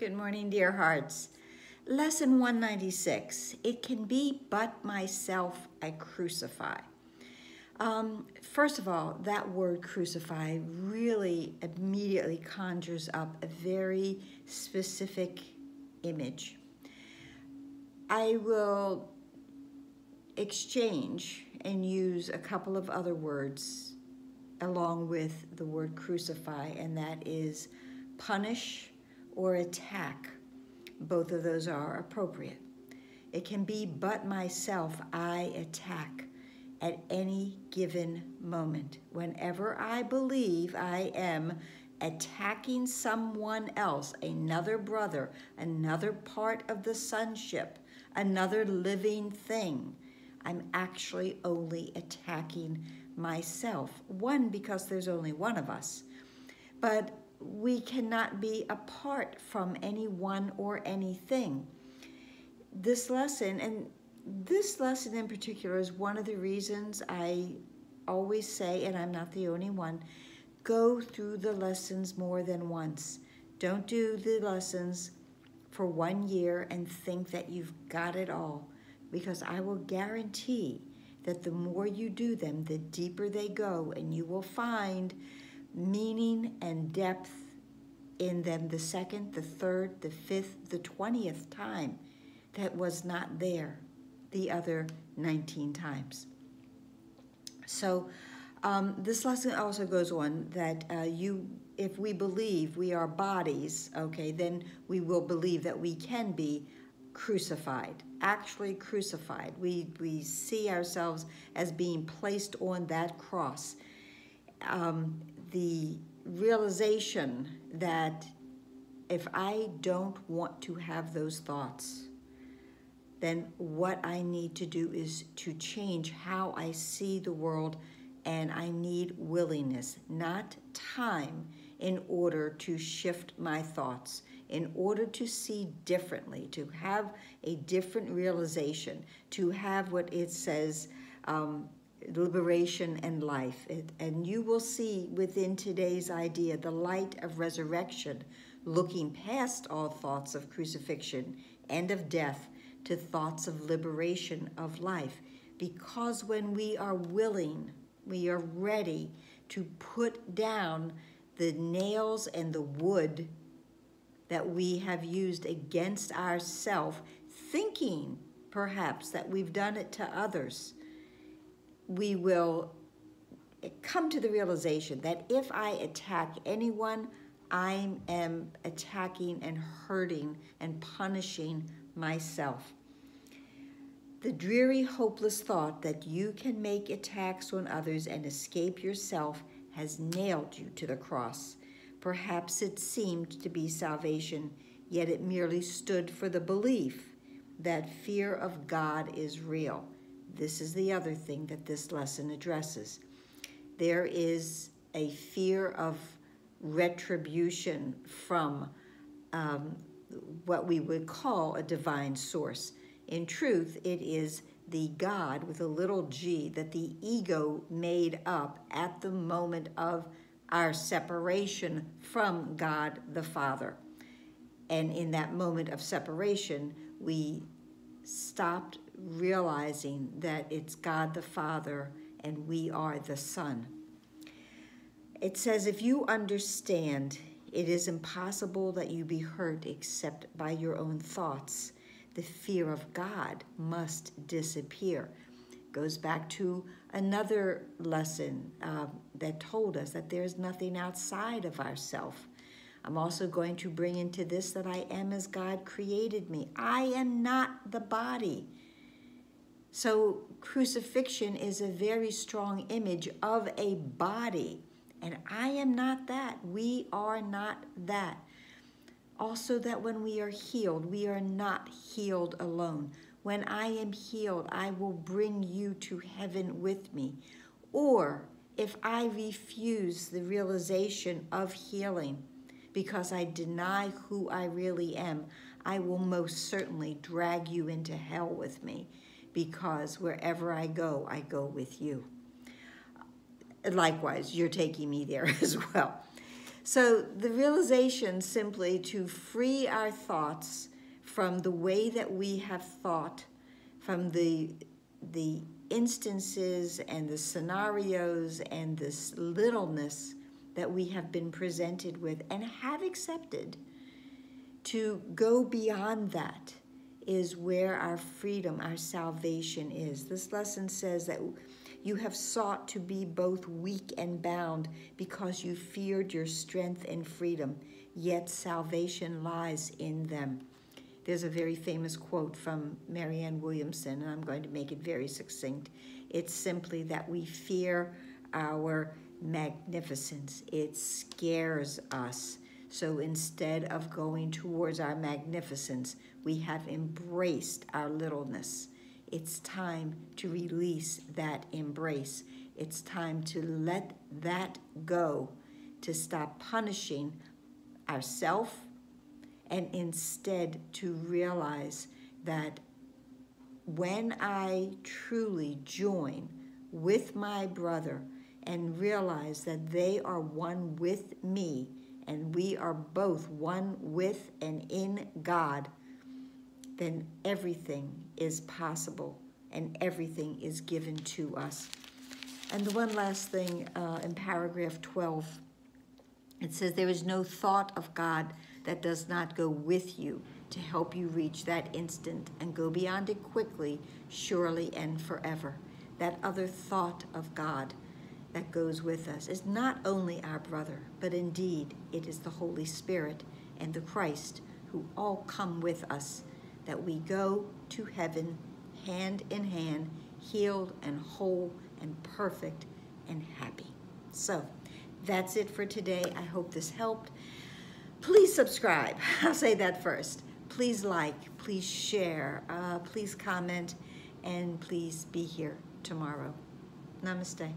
Good morning, dear hearts. Lesson 196 It can be but myself I crucify. Um, first of all, that word crucify really immediately conjures up a very specific image. I will exchange and use a couple of other words along with the word crucify, and that is punish or attack. Both of those are appropriate. It can be but myself I attack at any given moment. Whenever I believe I am attacking someone else, another brother, another part of the sonship, another living thing, I'm actually only attacking myself. One, because there's only one of us. But we cannot be apart from anyone or anything. This lesson, and this lesson in particular, is one of the reasons I always say, and I'm not the only one, go through the lessons more than once. Don't do the lessons for one year and think that you've got it all, because I will guarantee that the more you do them, the deeper they go, and you will find meaning and depth in them the second, the third, the fifth, the twentieth time that was not there the other 19 times. So um, this lesson also goes on that uh, you, if we believe we are bodies, okay, then we will believe that we can be crucified, actually crucified. We, we see ourselves as being placed on that cross. Um, the realization that if I don't want to have those thoughts, then what I need to do is to change how I see the world, and I need willingness, not time, in order to shift my thoughts, in order to see differently, to have a different realization, to have what it says. Um, liberation and life. It, and you will see within today's idea the light of resurrection, looking past all thoughts of crucifixion and of death to thoughts of liberation of life. Because when we are willing, we are ready to put down the nails and the wood that we have used against ourself, thinking perhaps that we've done it to others we will come to the realization that if I attack anyone, I am attacking and hurting and punishing myself. The dreary, hopeless thought that you can make attacks on others and escape yourself has nailed you to the cross. Perhaps it seemed to be salvation, yet it merely stood for the belief that fear of God is real. This is the other thing that this lesson addresses. There is a fear of retribution from um, what we would call a divine source. In truth, it is the God with a little g that the ego made up at the moment of our separation from God the Father. And in that moment of separation, we stopped realizing that it's God the Father and we are the Son. It says, if you understand, it is impossible that you be hurt except by your own thoughts. The fear of God must disappear. Goes back to another lesson uh, that told us that there's nothing outside of ourself. I'm also going to bring into this that I am as God created me. I am not the body. So crucifixion is a very strong image of a body. And I am not that. We are not that. Also, that when we are healed, we are not healed alone. When I am healed, I will bring you to heaven with me. Or if I refuse the realization of healing because I deny who I really am, I will most certainly drag you into hell with me because wherever I go, I go with you. Likewise, you're taking me there as well. So the realization simply to free our thoughts from the way that we have thought, from the the instances and the scenarios and this littleness that we have been presented with and have accepted. To go beyond that is where our freedom, our salvation is. This lesson says that you have sought to be both weak and bound because you feared your strength and freedom, yet salvation lies in them. There's a very famous quote from Marianne Williamson, and I'm going to make it very succinct. It's simply that we fear our magnificence, it scares us. So instead of going towards our magnificence, we have embraced our littleness. It's time to release that embrace. It's time to let that go, to stop punishing ourselves, and instead to realize that when I truly join with my brother and realize that they are one with me and we are both one with and in God, then everything is possible and everything is given to us. And the one last thing uh, in paragraph 12, it says, There is no thought of God that does not go with you to help you reach that instant and go beyond it quickly, surely, and forever. That other thought of God that goes with us is not only our brother, but indeed it is the Holy Spirit and the Christ who all come with us that we go to heaven hand in hand, healed and whole and perfect and happy. So that's it for today. I hope this helped. Please subscribe. I'll say that first. Please like, please share, uh, please comment, and please be here tomorrow. Namaste.